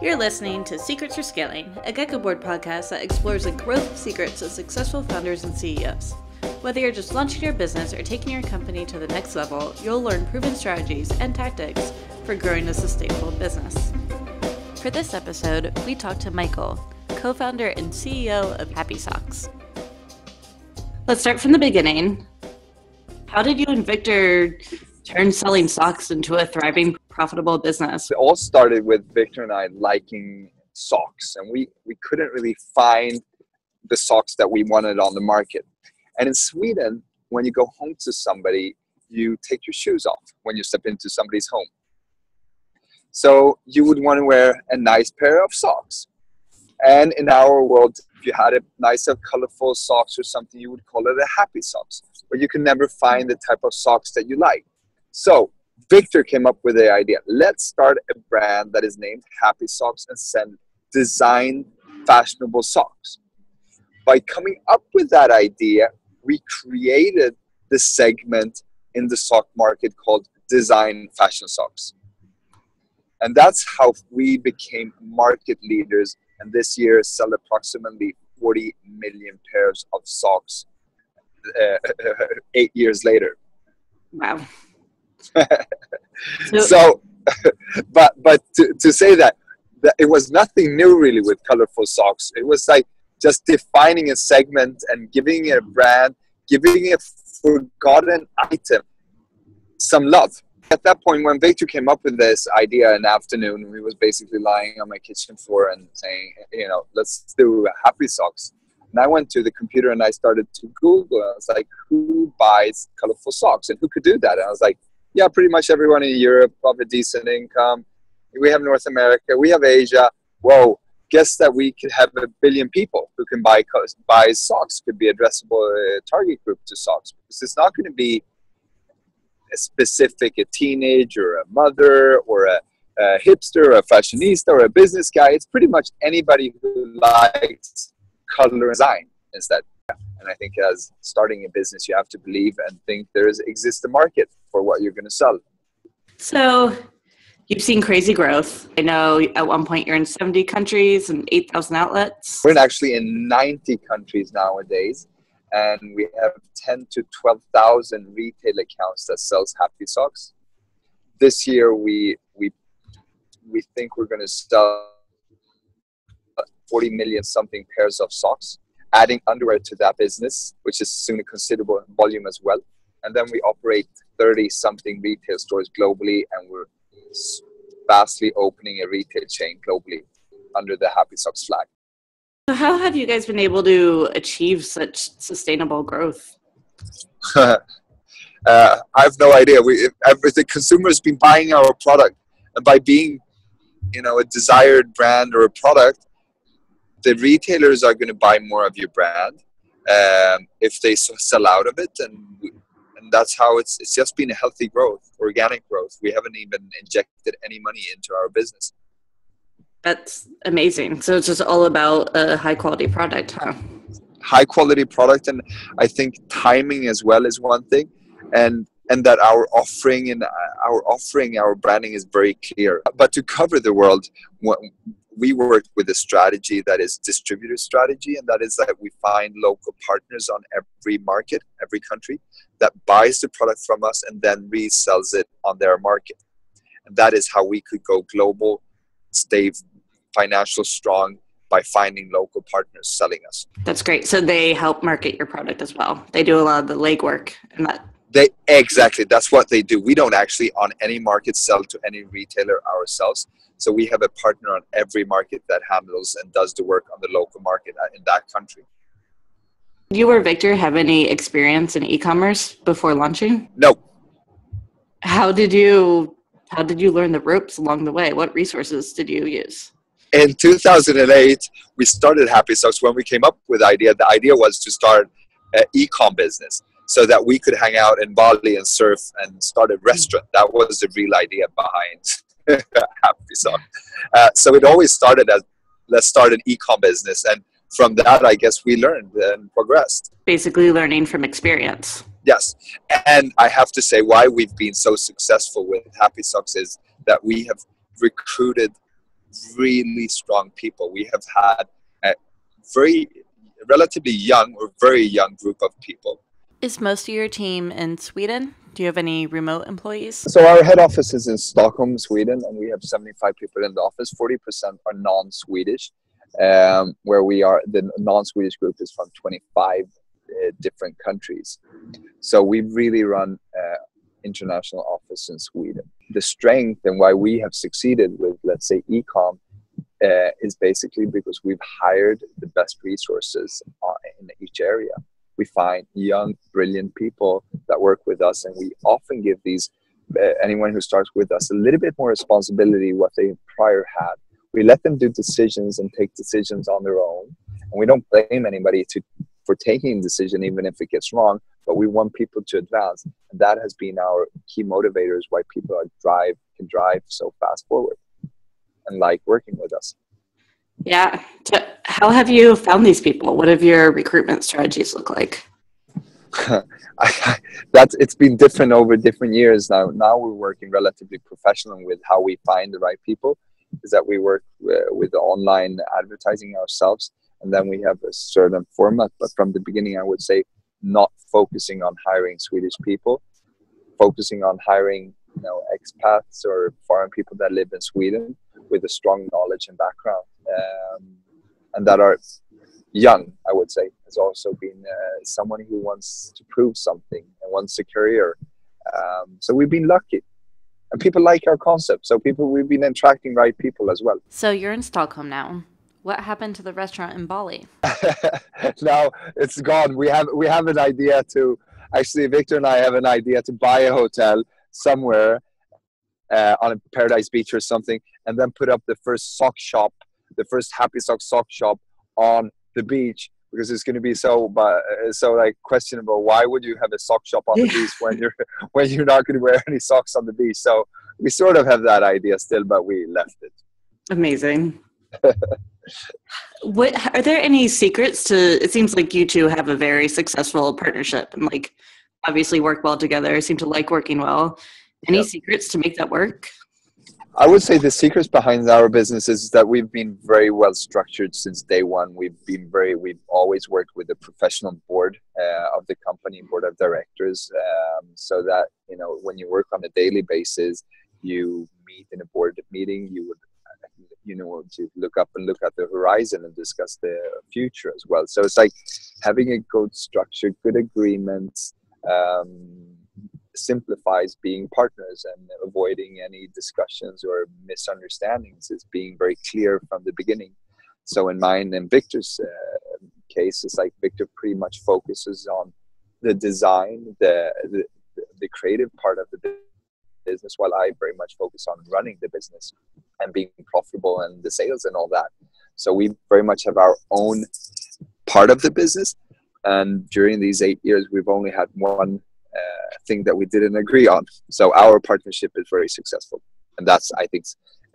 You're listening to Secrets for Scaling, a Geckoboard podcast that explores the growth secrets of successful founders and CEOs. Whether you're just launching your business or taking your company to the next level, you'll learn proven strategies and tactics for growing a sustainable business. For this episode, we talked to Mikael, co founder and CEO of Happy Socks. Let's start from the beginning. How did you and Viktor turn selling socks into a thriving, profitable business? It all started with Viktor and I liking socks, and we, we couldn't really find the socks that we wanted on the market. And in Sweden, when you go home to somebody, you take your shoes off when you step into somebody's home. So you would want to wear a nice pair of socks. And in our world, if you had a nice, colorful socks or something, you would call it a happy socks. But you can never find the type of socks that you like. So Viktor came up with the idea let's start a brand that is named Happy Socks and send design fashionable socks. By coming up with that idea, we created the segment in the sock market called design fashion socks. And that's how we became market leaders and this year sell approximately 40 million pairs of socks uh, eight years later. Wow. so, but but to, to say that, that it was nothing new really with colorful socks. It was like just defining a segment and giving it a brand, giving a forgotten item some love. At that point, when Viktor came up with this idea in the afternoon, he was basically lying on my kitchen floor and saying, you know, let's do happy socks. And I went to the computer and I started to Google. I was like, who buys colorful socks and who could do that? And I was like, yeah, pretty much everyone in Europe of a decent income. We have North America, we have Asia. Whoa, guess that we could have a billion people who can buy buy socks. Could be addressable uh, target group to socks because it's not going to be a specific a teenager, or a mother or a, a hipster or a fashionista or a business guy. It's pretty much anybody who likes color design instead. And I think as starting a business, you have to believe and think there is exists a market for what you're going to sell. So you've seen crazy growth. I know at one point you're in 70 countries and 8,000 outlets. We're actually in 90 countries nowadays. And we have 10 to 12,000 retail accounts that sells Happy Socks. This year, we we we think we're going to sell 40 million something pairs of socks adding underwear to that business, which is soon a considerable volume as well. And then we operate 30 something retail stores globally, and we're vastly opening a retail chain globally under the Happy Socks flag. So, how have you guys been able to achieve such sustainable growth? uh, I have no idea. We, the consumer has been buying our product, and by being, you know, a desired brand or a product, the retailers are going to buy more of your brand um, if they sell out of it and and that's how it's it's just been a healthy growth organic growth. We haven't even injected any money into our business. That's amazing. So it's just all about a high quality product huh? High quality product and i think timing as well is one thing and and that our offering and our offering our branding is very clear. But to cover the world we work with a strategy that is distributor strategy and that is that we find local partners on every market every country that buys the product from us and then resells it on their market. And that is how we could go global stay financial strong by finding local partners selling us. That's great. So they help market your product as well. They do a lot of the legwork and that they exactly that's what they do we don't actually on any market sell to any retailer ourselves so we have a partner on every market that handles and does the work on the local market uh, in that country. You or Viktor have any experience in e-commerce before launching? No. How did you how did you learn the ropes along the way? What resources did you use? In 2008, we started Happy Socks when we came up with the idea. The idea was to start an e-com business so that we could hang out in Bali and surf and start a restaurant. That was the real idea behind happy song. Uh, so it always started as let's start an e-com business, and from that, I guess we learned and progressed. Basically, learning from experience. Yes, and I have to say why we've been so successful with Happy Socks is that we have recruited really strong people. We have had a very relatively young or very young group of people. Is most of your team in Sweden? Do you have any remote employees? So our head office is in Stockholm, Sweden, and we have 75 people in the office. 40% are non-Swedish, um, where we are. The non-Swedish group is from 25 uh, different countries. So we really run uh, international office in Sweden. The strength and why we have succeeded with, let's say, ecom, uh, is basically because we've hired the best resources uh, in each area. We find young, brilliant people that work with us, and we often give these uh, anyone who starts with us a little bit more responsibility what they prior had. We let them do decisions and take decisions on their own, and we don't blame anybody to for taking a decision even if it gets wrong but we want people to advance and that has been our key motivators why people are drive can drive so fast forward and like working with us yeah. How have you found these people? What have your recruitment strategies look like? That's it's been different over different years. Now now we're working relatively professional with how we find the right people is that we work uh, with online advertising ourselves and then we have a certain format but from the beginning i would say not focusing on hiring Swedish people, focusing on hiring you know expats or foreign people that live in Sweden with a strong knowledge and background, um, and that are young. I would say has also been uh, someone who wants to prove something and wants a career. Um, so we've been lucky. And people like our concept, so people we've been attracting right people as well. So you're in Stockholm now. What happened to the restaurant in Bali? now it's gone. We have we have an idea to actually Viktor and I have an idea to buy a hotel somewhere uh, on a Paradise Beach or something, and then put up the first sock shop, the first Happy Sock sock shop on the beach because it's going to be so uh, so like questionable. Why would you have a sock shop on the beach when you're when you're not going to wear any socks on the beach? So we sort of have that idea still, but we left it. Amazing. what are there any secrets to it seems like you two have a very successful partnership and like obviously work well together seem to like working well any yep. secrets to make that work i would say the secrets behind our business is that we've been very well structured since day one. We've been very we've always worked with a professional board uh, of the company board of directors. Um, so that you know when you work on a daily basis you meet in a board meeting you would you know to look up and look at the horizon and discuss the future as well. So it's like having a good structure good agreements um, simplifies being partners and avoiding any discussions or misunderstandings is being very clear from the beginning so in mine and Viktor's uh, case it's like victor pretty much focuses on the design the, the the creative part of the business while I very much focus on running the business and being profitable and the sales and all that. So we very much have our own part of the business. And during these eight years, we've only had one thing that we didn't agree on. So our partnership is very successful. And that's, I think,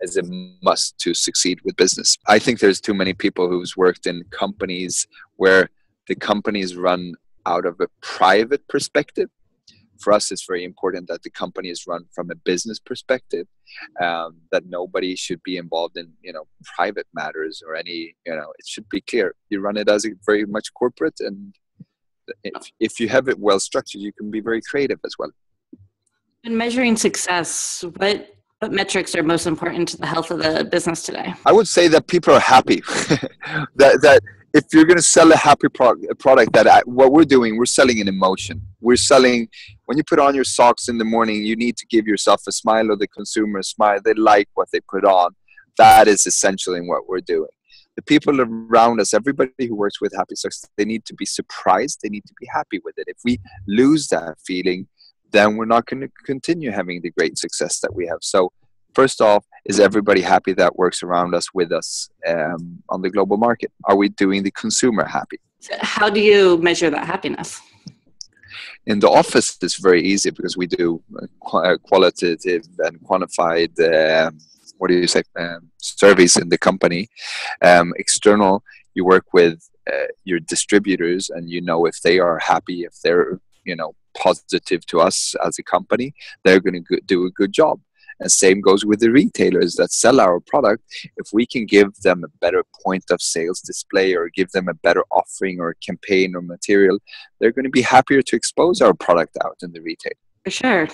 is a must to succeed with business. I think there's too many people who's worked in companies where the companies run out of a private perspective for us it's very important that the company is run from a business perspective um, that nobody should be involved in you know private matters or any you know it should be clear you run it as a very much corporate and if, if you have it well structured you can be very creative as well. In measuring success what what metrics are most important to the health of the business today? I would say that people are happy. that that if you're going to sell a happy pro- a product that I, what we're doing we're selling an emotion. We're selling when you put on your socks in the morning you need to give yourself a smile or the consumer a smile. They like what they put on. That is essentially what we're doing the people around us everybody who works with happy socks they need to be surprised they need to be happy with it. If we lose that feeling then we're not going to continue having the great success that we have. So first off is everybody happy that works around us with us um, on the global market? Are we doing the consumer happy? How do you measure that happiness? In the office it's very easy because we do qualitative and quantified uh, what do you say um, surveys in the company um, external you work with uh, your distributors and you know if they are happy if they're you know positive to us as a company they're going to do a good job And same goes with the retailers that sell our product. If we can give them a better point of sales display or give them a better offering or campaign or material, they're going to be happier to expose our product out in the retail. For sure.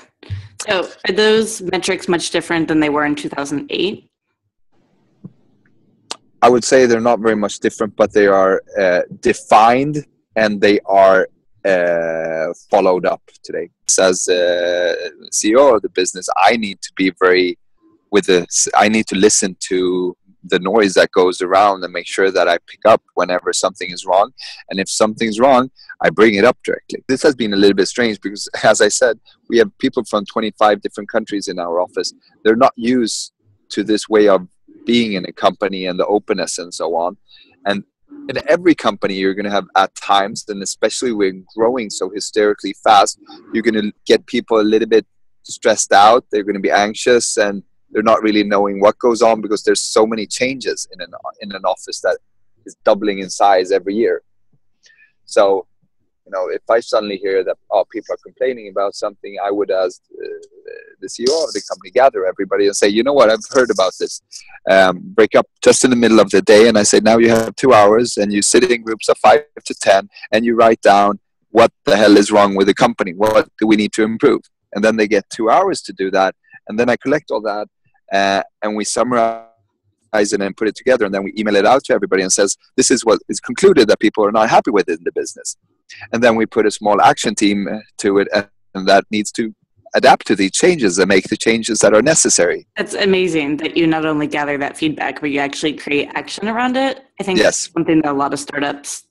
So, are those metrics much different than they were in 2008? I would say they're not very much different, but they are uh, defined and they are uh, followed up today. As uh, CEO of the business, I need to be very with this. I need to listen to the noise that goes around and make sure that I pick up whenever something is wrong. And if something's wrong, I bring it up directly. This has been a little bit strange because, as I said, we have people from 25 different countries in our office. They're not used to this way of being in a company and the openness and so on. And in every company, you're going to have at times, and especially when growing so hysterically fast, you're going to get people a little bit stressed out. They're going to be anxious and they're not really knowing what goes on because there's so many changes in an in an office that is doubling in size every year. So you know, if I suddenly hear that oh, people are complaining about something, I would, as uh, the CEO of the company, gather everybody and say, you know what, I've heard about this. Um, break up just in the middle of the day, and I say, now you have two hours, and you sit in groups of five to ten, and you write down what the hell is wrong with the company, what do we need to improve, and then they get two hours to do that, and then I collect all that, uh, and we summarize it and put it together and then we email it out to everybody and says this is what is concluded that people are not happy with in the business. And then we put a small action team to it and that needs to adapt to these changes and make the changes that are necessary. That's amazing that you not only gather that feedback but you actually create action around it. I think yes. that's something that a lot of startups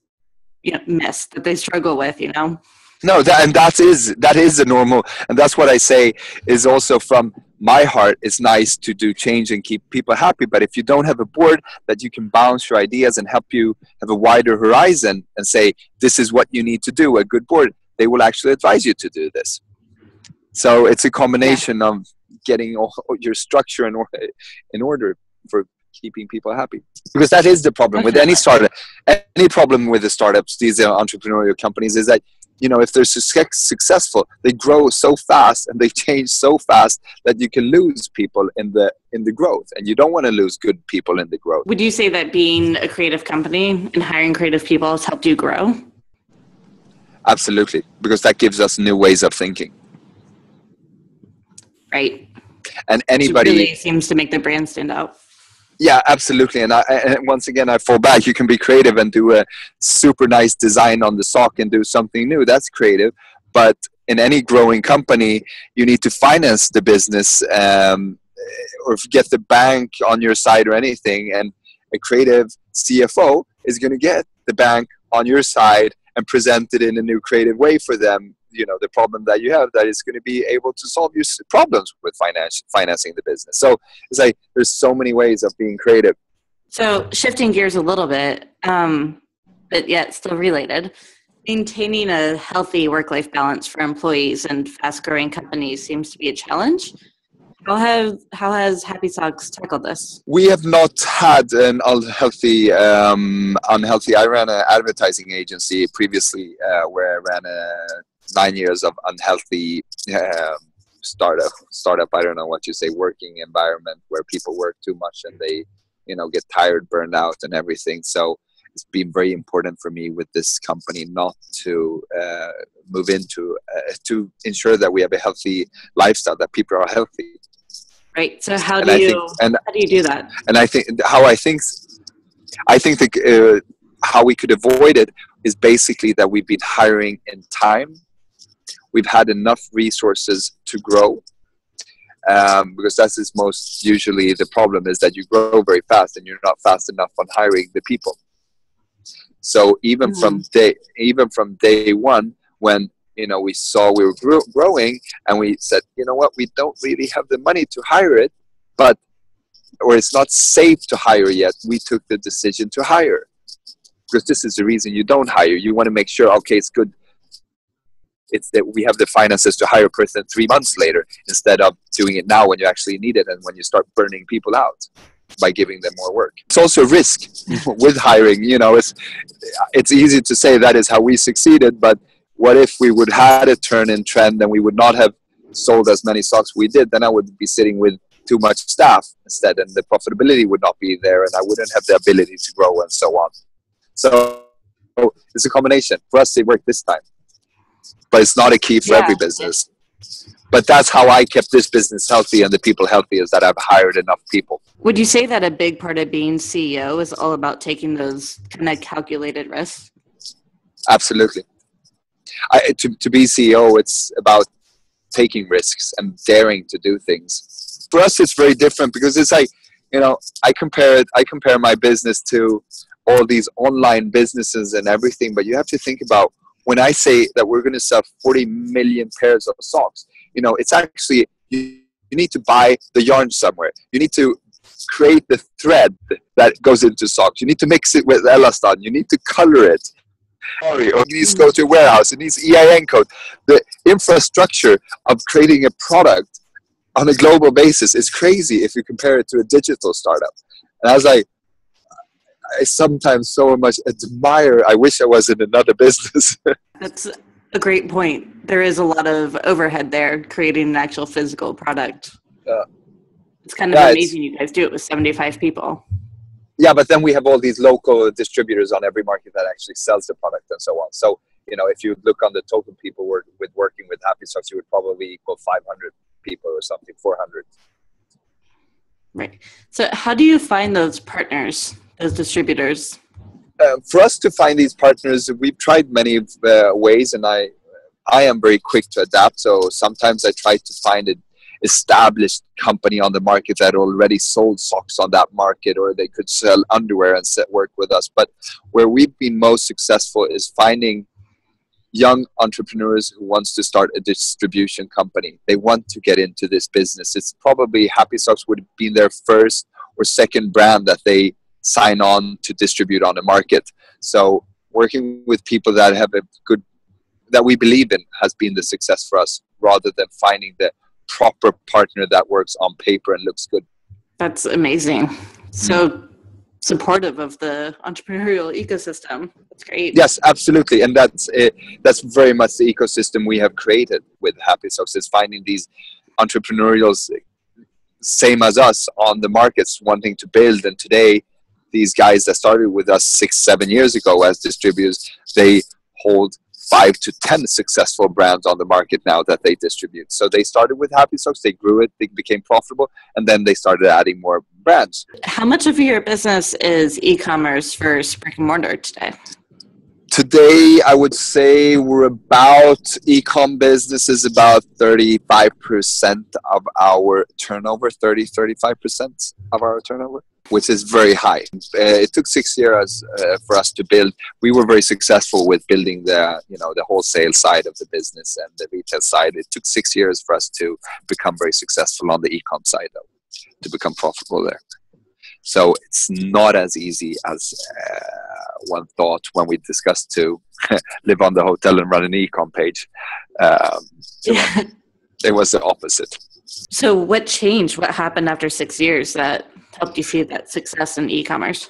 you know miss that they struggle with you know? No that, and that is that is a normal and that's what i say is also from my heart it's nice to do change and keep people happy but if you don't have a board that you can bounce your ideas and help you have a wider horizon and say this is what you need to do a good board they will actually advise you to do this. So it's a combination of getting all your structure in, or, in order for keeping people happy because that is the problem with any startup. Any problem with the startups these entrepreneurial companies is that you know if they're successful they grow so fast and they change so fast that you can lose people in the in the growth. And you don't want to lose good people in the growth. Would you say that being a creative company and hiring creative people has helped you grow? Absolutely because that gives us new ways of thinking. Right. And anybody really seems to make the brand stand out yeah absolutely. And, I, and once again i fall back. You can be creative and do a super nice design on the sock and do something new. That's creative. But in any growing company you need to finance the business um, or get the bank on your side or anything and a creative cfo is going to get the bank on your side and present it in a new creative way for them you know the problem that you have that is going to be able to solve your problems with finance financing the business so it's like there's so many ways of being creative so shifting gears a little bit um, but yet still related maintaining a healthy work-life balance for employees and fast-growing companies seems to be a challenge how have how has Happy Socks tackled this? We have not had an unhealthy um, unhealthy. I ran an advertising agency previously uh, where I ran a nine years of unhealthy um, startup startup i don't know what you say working environment where people work too much and they you know get tired burned out and everything. So it's been very important for me with this company not to uh, move into uh, to ensure that we have a healthy lifestyle that people are healthy. Right. So how do I you think, and, how do you do that? and i think how i think i think that uh, how we could avoid it is basically that we've been hiring in time we've had enough resources to grow um, because that is most usually the problem is that you grow very fast and you're not fast enough on hiring the people. So even mm-hmm. from day even from day one when you know we saw we were gro- growing and we said you know what? We don't really have the money to hire it but or it's not safe to hire yet we took the decision to hire. Because this is the reason you don't hire. You want to make sure okay it's good it's that we have the finances to hire a person three months later instead of doing it now when you actually need it and when you start burning people out by giving them more work. It's also a risk with hiring. You know, it's it's easy to say that is how we succeeded, but what if we would had a turn in trend and we would not have sold as many socks we did, then I would be sitting with too much staff instead, and the profitability would not be there, and I wouldn't have the ability to grow and so on. So it's a combination. For us, it worked this time, but it's not a key for yeah. every business. But that's how I kept this business healthy and the people healthy is that I've hired enough people. Would you say that a big part of being CEO is all about taking those kind of calculated risks? Absolutely. I, to, to be CEO, it's about taking risks and daring to do things. For us, it's very different because it's like, you know, I compare it, I compare my business to all these online businesses and everything, but you have to think about when I say that we're going to sell 40 million pairs of socks, you know, it's actually, you, you need to buy the yarn somewhere. You need to create the thread that goes into socks. You need to mix it with elastan. You need to color it sorry, or needs to go to a warehouse, it needs EAN code. The infrastructure of creating a product on a global basis is crazy if you compare it to a digital startup. And I was like, I sometimes so much admire. I wish I was in another business. That's a great point. There is a lot of overhead there creating an actual physical product. Yeah. It's kind of yeah, amazing you guys do it with 75 people yeah, but then we have all these local distributors on every market that actually sells the product and so on. So you know, if you look on the total people work, with working with Happy Socks, you would probably equal 500 people or something, 400. Right. So, how do you find those partners, those distributors? Uh, for us to find these partners, we've tried many uh, ways, and I, I am very quick to adapt. So sometimes I try to find an established company on the market that already sold socks on that market or they could sell underwear and set work with us but where we've been most successful is finding young entrepreneurs who wants to start a distribution company they want to get into this business it's probably happy socks would have been their first or second brand that they sign on to distribute on the market so working with people that have a good that we believe in has been the success for us rather than finding the proper partner that works on paper and looks good. That's amazing. So mm. supportive of the entrepreneurial ecosystem. That's great. Yes, absolutely, and that's it. That's very much the ecosystem we have created with Happy Socks. Is finding these entrepreneurials, same as us, on the markets wanting to build. And today, these guys that started with us six, seven years ago as distributors, they hold five to ten successful brands on the market now that they distribute. So they started with Happy Socks, they grew it, they became profitable, and then they started adding more brands. How much of your business is e-commerce versus brick and mortar today? Today, I would say we're about e-com business is about 35% of our turnover, 30, 35% of our turnover which is very high. Uh, it took six years uh, for us to build. We were very successful with building the you know the wholesale side of the business and the retail side. It took six years for us to become very successful on the e-com side, though, to become profitable there. So it's not as easy as uh, one thought when we discussed to live on the hotel and run an e-com page. Um, yeah. It was the opposite. So, what changed? What happened after six years that helped you see that success in e-commerce?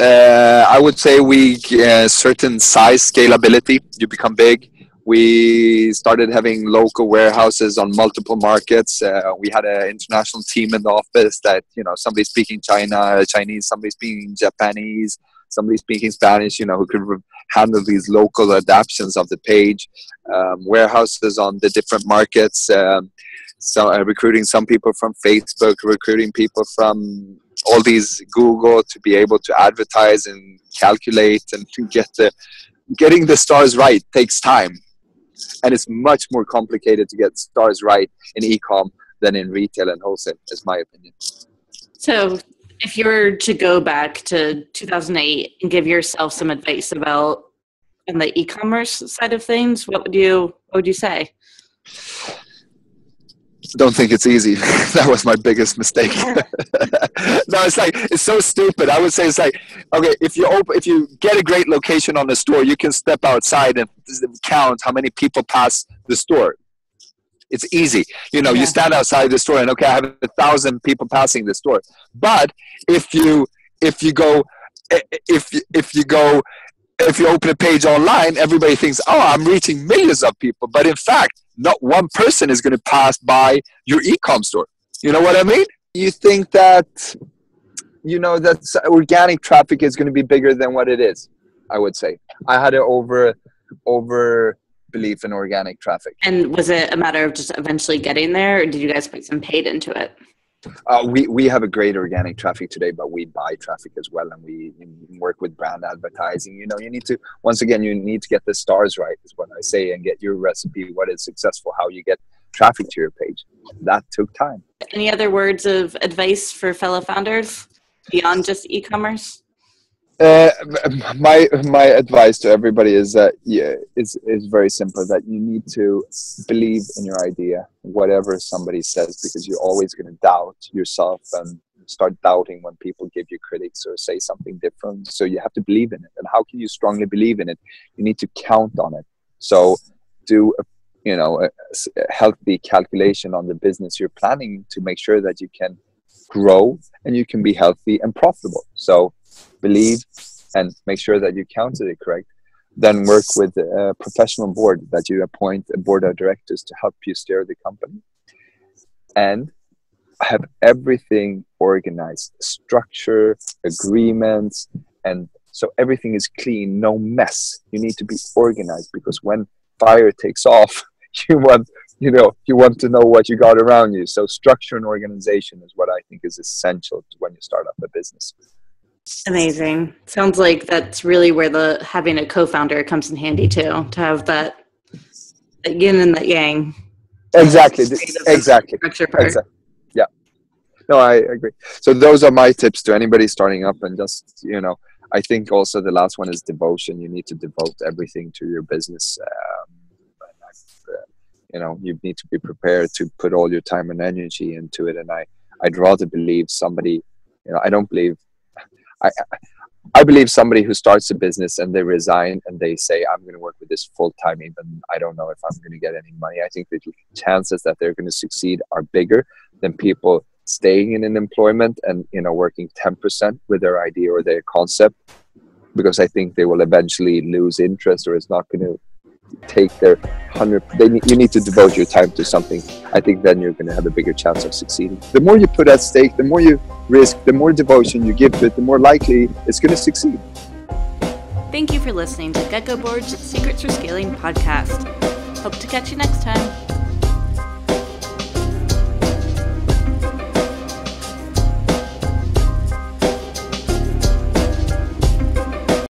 Uh, I would say we uh, certain size scalability. You become big. We started having local warehouses on multiple markets. Uh, we had an international team in the office that you know somebody speaking China, Chinese, somebody speaking Japanese, somebody speaking Spanish. You know who could handle these local adaptations of the page. Um, warehouses on the different markets. Um, so uh, recruiting some people from Facebook, recruiting people from all these Google to be able to advertise and calculate and to get the getting the stars right takes time, and it's much more complicated to get stars right in ecom than in retail and wholesale, is my opinion. So, if you were to go back to 2008 and give yourself some advice about in the e-commerce side of things, what would you what would you say? Don't think it's easy. that was my biggest mistake. no, it's like it's so stupid. I would say it's like okay, if you open, if you get a great location on the store, you can step outside and count how many people pass the store. It's easy. You know, yeah. you stand outside the store and okay, I have a thousand people passing the store. But if you if you go if if you go if you open a page online, everybody thinks, oh, I'm reaching millions of people. But in fact, not one person is going to pass by your e-com store. You know what I mean? You think that, you know, that organic traffic is going to be bigger than what it is. I would say I had an over over belief in organic traffic. And was it a matter of just eventually getting there, or did you guys put some paid into it? Uh, we we have a great organic traffic today, but we buy traffic as well, and we work with brand advertising. You know, you need to once again you need to get the stars right, is what I say, and get your recipe. What is successful? How you get traffic to your page? That took time. Any other words of advice for fellow founders beyond just e-commerce? Uh, my my advice to everybody is that yeah is is very simple that you need to believe in your idea whatever somebody says because you're always going to doubt yourself and start doubting when people give you critics or say something different. So you have to believe in it. And how can you strongly believe in it? You need to count on it. So do a, you know a, a healthy calculation on the business you're planning to make sure that you can grow and you can be healthy and profitable. So believe and make sure that you counted it correct then work with a professional board that you appoint a board of directors to help you steer the company. And have everything organized structure agreements and so everything is clean no mess. You need to be organized because when fire takes off you want you know you want to know what you got around you. So structure and organization is what i think is essential when you start up a business Amazing. Sounds like that's really where the having a co-founder comes in handy too, to have that, yin and that yang. Exactly. Exactly. exactly. Yeah. No, I agree. So those are my tips to anybody starting up and just, you know, I think also the last one is devotion. You need to devote everything to your business. Um, uh, you know, you need to be prepared to put all your time and energy into it. And I, I'd rather believe somebody, you know, I don't believe I, I believe somebody who starts a business and they resign and they say, I'm going to work with this full time, even I don't know if I'm going to get any money. I think the chances that they're going to succeed are bigger than people staying in an employment and you know working 10% with their idea or their concept because I think they will eventually lose interest or it's not going to take their hundred. They need, you need to devote your time to something. I think then you're going to have a bigger chance of succeeding. The more you put at stake, the more you risk, the more devotion you give to it, the more likely it's going to succeed. Thank you for listening to Geckoboard's Secrets for Scaling podcast. Hope to catch you next time.